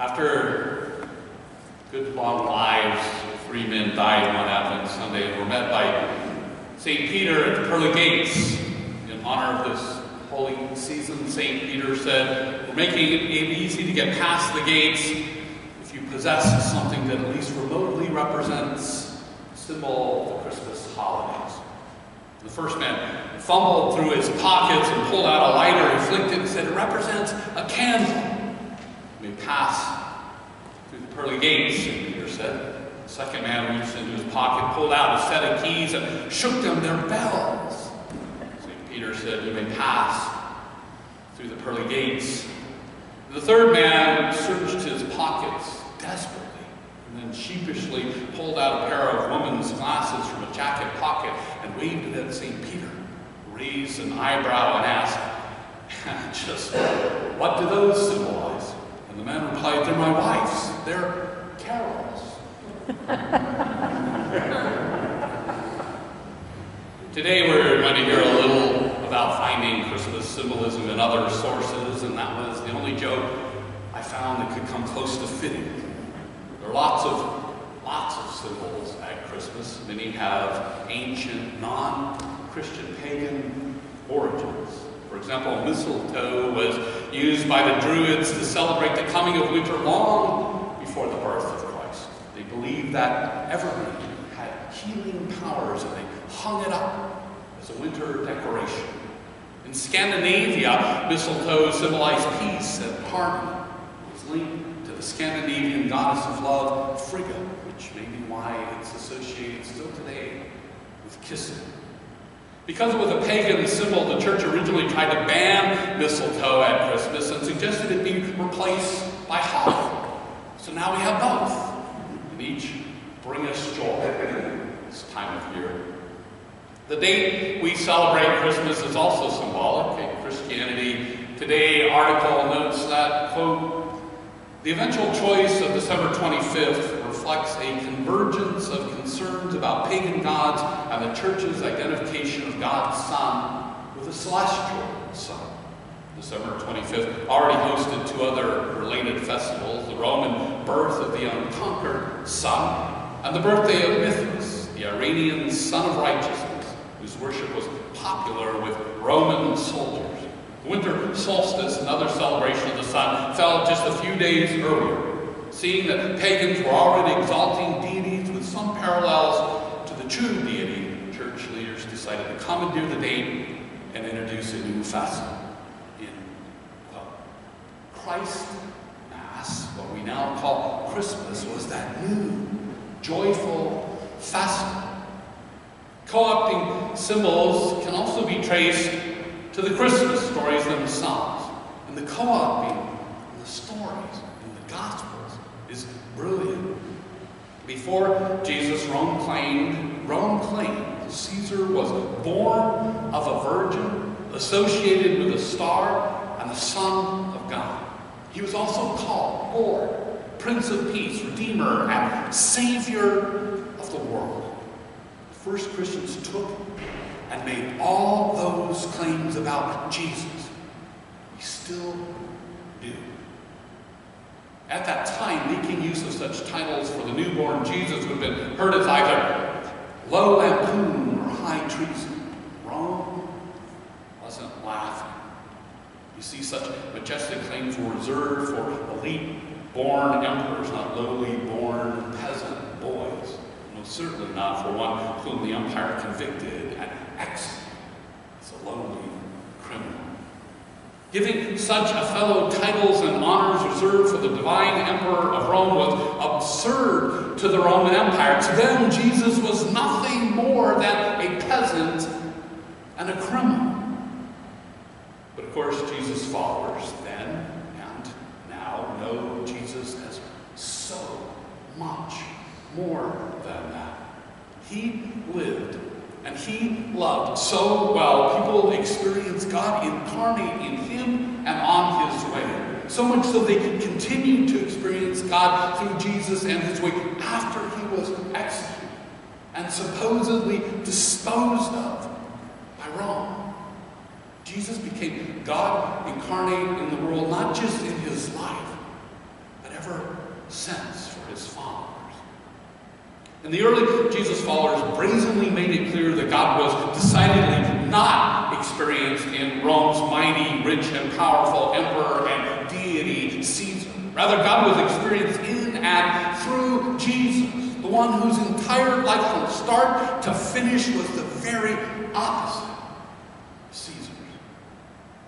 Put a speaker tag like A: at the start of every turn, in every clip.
A: After good long lives, three men died one Advent Sunday and were met by St. Peter at the pearly gates. In honor of this holy season, St. Peter said, We're making it easy to get past the gates if you possess something that at least remotely represents symbol of the Christmas holidays. The first man fumbled through his pockets and pulled out a lighter. and flicked it and said, It represents a candle. We pass through the pearly gates, St. Peter said. The second man reached into his pocket, pulled out a set of keys, and shook them. They're bells. St. Peter said, You may pass through the pearly gates. The third man searched his pockets desperately and then sheepishly pulled out a pair of woman's glasses from a jacket pocket and waved it at St. Peter, raised an eyebrow and asked, just what do those symbolize? The man replied, they're my wife's. They're carols. Today we're going to hear a little about finding Christmas symbolism in other sources, and that was the only joke I found that could come close to fitting. There are lots of lots of symbols at Christmas. Many have ancient, non-Christian pagan origins. For example, mistletoe was used by the Druids to celebrate the coming of winter long before the birth of Christ. They believed that evergreen had healing powers and they hung it up as a winter decoration. In Scandinavia, mistletoe symbolized peace and harmony. It was linked to the Scandinavian goddess of love, Frigga, which may be why it's associated still today with kissing. Because it was a pagan symbol, the church originally tried to ban mistletoe at Christmas and suggested it be replaced by holly. So now we have both, and each bring us joy this time of year. The date we celebrate Christmas is also symbolic in Christianity Today article notes that, quote, the eventual choice of December 25th reflects a convergence of concerns about pagan gods and the church's identification of God's Son with a celestial sun. December 25th already hosted two other related festivals, the Roman birth of the unconquered sun and the birthday of Mithras, the Iranian Sun of Righteousness, whose worship was popular with Roman soldiers. The winter solstice, another celebration of the sun, fell just a few days earlier, seeing that pagans were already exalting deities with some parallels to the true deity, church leaders decided to commandeer the date and introduce a new festival in Christ Mass, what we now call Christmas, was that new, joyful festival. Co-opting symbols can also be traced to the Christmas stories themselves. And the co-opting in the stories in the Gospels is brilliant. Before Jesus, Rome claimed, Rome claimed Caesar was born of a virgin, associated with a star, and the Son of God. He was also called Lord, Prince of Peace, Redeemer, and Savior of the world. The first Christians took and made all those claims about Jesus. We still do. At that time, making use of such titles for the newborn Jesus would have been heard as either low lampoon or high treason. Rome wasn't laughing. You see, such majestic claims were reserved for elite-born emperors, not lowly-born peasant boys. Most certainly not for one whom the empire convicted and executed as a lowly criminal. Giving such a fellow titles and honors reserved for the divine emperor of Rome was absurd to the Roman Empire. To them, Jesus was nothing more than a peasant and a criminal. But of course, Jesus' followers then and now know Jesus as so much more than that. He lived and he loved so well. People experienced God incarnate in him so much so they could continue to experience God through Jesus and his way after he was executed and supposedly disposed of by Rome. Jesus became God incarnate in the world, not just in his life, but ever since for his followers. And the early Jesus followers brazenly made it clear that God was decidedly not experienced in Rome's mighty, rich, and powerful emperor Rather, God was experienced in and through Jesus, the one whose entire life from start to finish was the very opposite of Caesar's.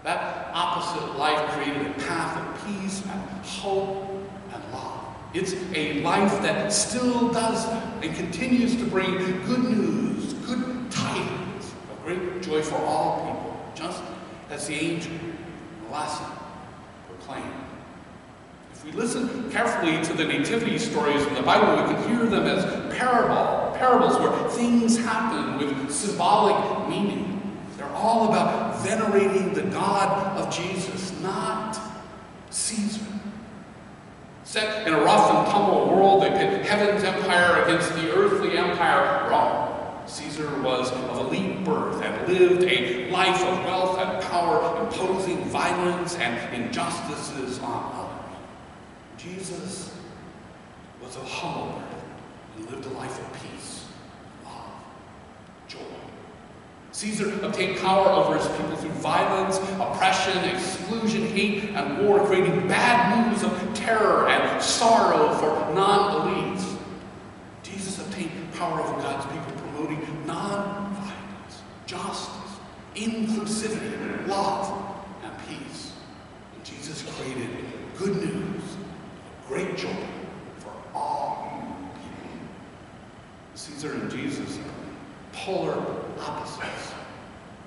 A: That opposite life created a path of peace and hope and love. It's a life that still does that and continues to bring good news, good tidings of great joy for all people, just as the angel in the lesson proclaimed. If we listen carefully to the nativity stories in the Bible, we can hear them as parable, parables where things happen with symbolic meaning. They're all about venerating the God of Jesus, not Caesar. Set in a rough and tumble world, they pit heaven's empire against the earthly empire Rome. Caesar was of elite birth and lived a life of wealth and power, imposing violence and injustices on others. Jesus was a humble birth and lived a life of peace, love, joy. Caesar obtained power over his people through violence, oppression, exclusion, hate, and war, creating bad news of terror and sorrow for non-elites. Jesus obtained power over God's people, promoting non-violence, justice, inclusivity, love, and peace. And Jesus created good news, great joy for all people. Caesar and Jesus are polar opposites.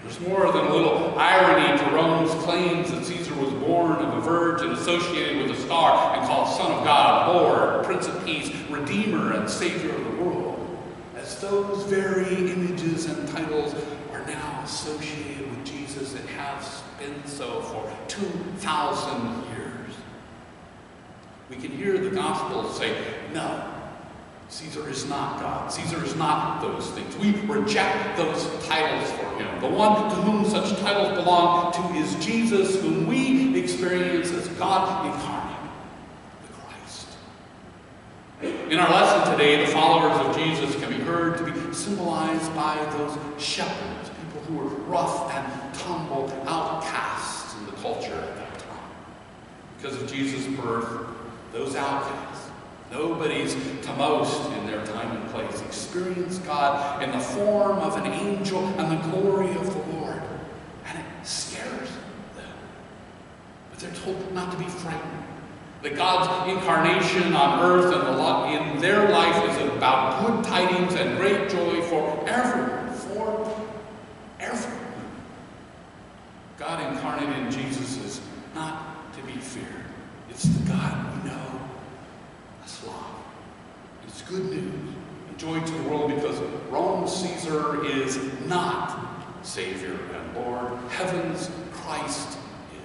A: There's more than a little irony to Rome's claims that Caesar was born of a virgin associated with a star and called Son of God, Lord, Prince of Peace, Redeemer, and Savior of the world, as those very images and titles are now associated with Jesus and have been so for 2,000 years. We can hear the gospel say, no, Caesar is not God. Caesar is not those things. We reject those titles for him. The one to whom such titles belong to is Jesus, whom we experience as God incarnate, the Christ. In our lesson today, the followers of Jesus can be heard to be symbolized by those shepherds, people who were rough and tumble, outcasts in the culture at that time. Because of Jesus' birth, those outcasts Nobody's to most in their time and place experience God in the form of an angel and the glory of the Lord. And it scares them. But they're told not to be frightened. That God's incarnation on earth and the in their life is about good tidings and great joy for everyone. For everyone. God incarnate in Jesus is not to be feared. It's the God we know love. It's good news joy to the world because Rome Caesar is not Savior and Lord. Heaven's Christ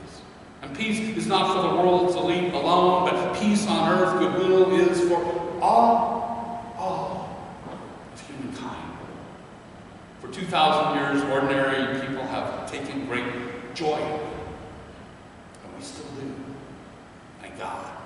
A: is. And peace is not for the world's elite alone, but peace on earth, goodwill is for all, all of humankind. For 2,000 years, ordinary people have taken great joy, and we still do. Thank God.